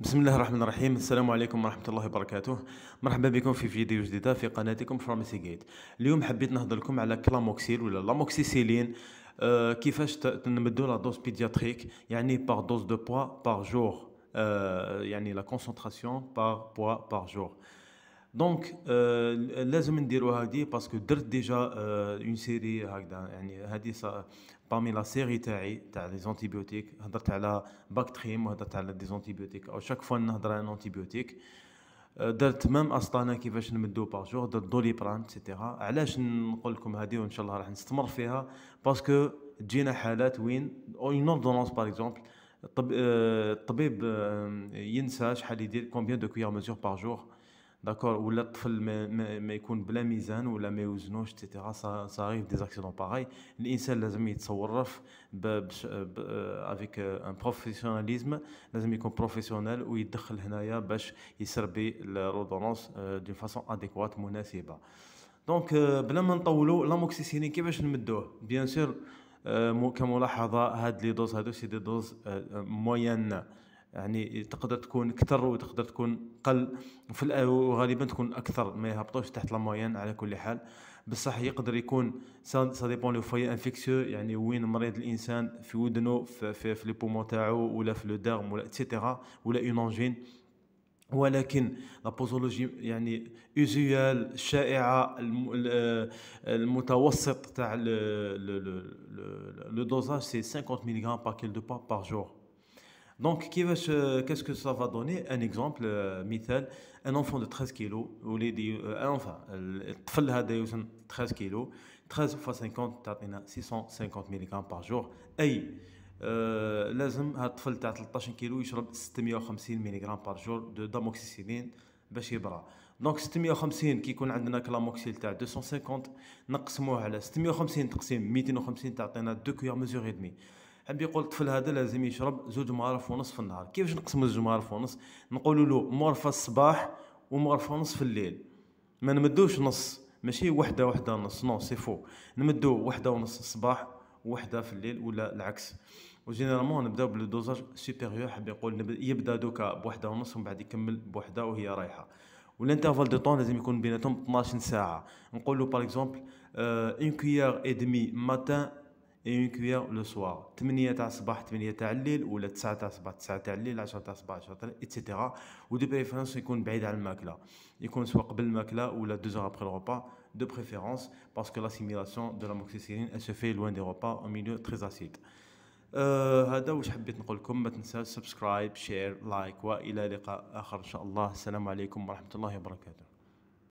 بسم الله الرحمن الرحيم السلام عليكم ورحمة الله وبركاته مرحبا بكم في فيديو جديدة في قناتكم فارماسي جيت اليوم حبيت نهضر لكم على كلاموكسيل ولا l'amoxicilline آه كيفاش ت- نمدو la dose pédiatrique يعني par dose de poids par jour آه يعني la concentration par poids par jour donc لازم نديرو هادي parce que درت déjà une série هكذا يعني هادي parmi la série تاعي تاع les antibiotiques هضرت على باكتريم وهضرت على des antibiotiques à chaque fois نهضر على antibiotique درت même استعنا كيفاش نمدو par jour درت Doliprane et cetera علاش نقول لكم هذه وان شاء الله راح نستمر فيها parce que تجينا حالات وين une ordonnance par exemple الطبيب ينسى شحال يدير combien de cuillères-mesures par jour d'accord ولا الطفل ما, ما, ما يكون بلا ميزان ولا ما يوزنوش et cetera ça arrive des accidents pareils الانسان لازم يتصرف avec un professionnalisme لازم يكون professionnel ويدخل هنايا باش يسربي l'ordonnance d'une façon adéquate مناسبه donc بلا ما نطولوا l'amoxicilline كيفاش نمدوه bien sûr كملاحظه هاد les doses هادو c'est des doses moyennes يعني تقدر تكون أكثر وتقدر تكون قل. في وغالبا تكون أكثر ما يهبطوش تحت la moyenne على كل حال. بصح يقدر يكون ça dépend le foyer infectieux يعني وين مريض الإنسان في ودنه في, في, في les poumons تاعو ولا في le derme ولا et cetera ولا une angine ولكن la posologie يعني usuelle الشائعه الم- ال- المتوسط تاع le dosage c'est 50 ملغ par kilo de poids par jour donc كيفاش qu'est-ce que ça va donner un exemple مثال un enfant de 13 كيلو وليدي enfant الطفل هذا يوزن 13 كيلو 13 fois 50 تعطينا 650 ملغ par jour et آه لازم هذا الطفل تاع 13 كيلو يشرب 650 ملغ par jour de d'amoxicilline باش يبرى donc 650 كي يكون عندنا كلاموكسيل تاع 250 نقسموه على 650 تقسيم 250 تعطينا 2 cuillères-mesures et demie حاب يقول الطفل هذا لازم يشرب زوج مغارف ونص في النهار. كيفاش نقسموا زوج مغارف ونص نقولوا له مغرفه الصباح ومغرفه ونص في الليل. ما نمدوش نص ماشي وحدة وحدة نص non c'est faux نمدو وحدة ونص الصباح وحده في الليل ولا العكس. و généralement نبداو ب le dosage supérieur حاب يقول يبدأ دوكا بوحدة ونص ومن بعد يكمل بوحدة وهي رايحة. و l'intervalle de temps لازم يكون بيناتهم 12 ساعة. نقولوا par exemple une cuillère et demie matin et une cuillère le soir 8 تاع الصباح 8 تاع الليل ولا 9 تاع الصباح 9 تاع الليل 10 تاع الصباح 10 تاع et cetera و de préférence يكون بعيد عن الماكله يكون سواء قبل الماكله ولا 2 heures après le repas de préférence parce que l'assimilation de l'amoxicilline elle se fait loin des repas au milieu très acide. آه هذا واش حبيت نقول لكم ما تنساوش subscribe share like والى لقاء اخر ان شاء الله السلام عليكم ورحمه الله وبركاته